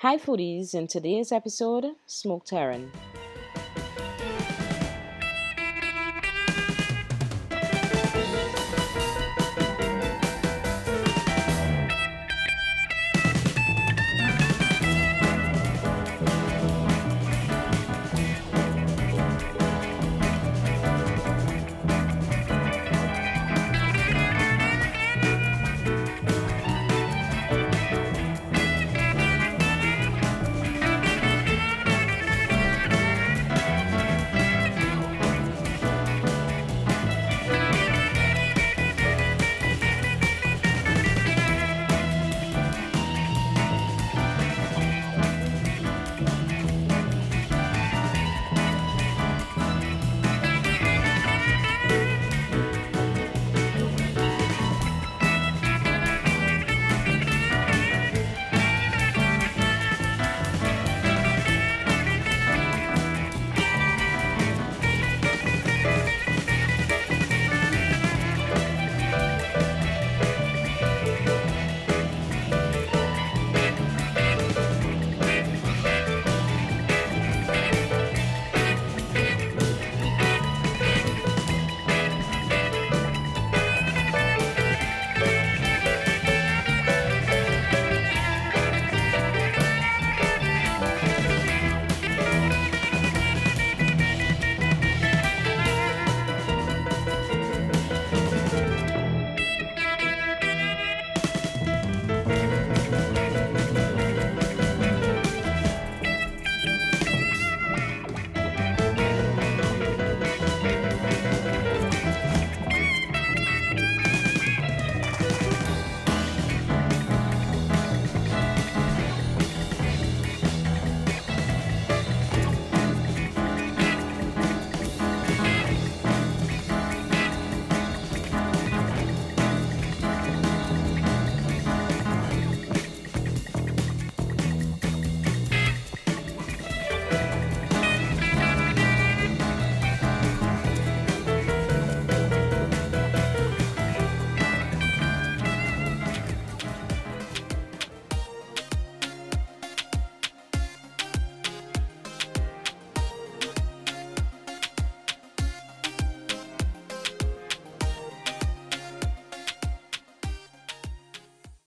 Hi foodies, in today's episode, smoked herring.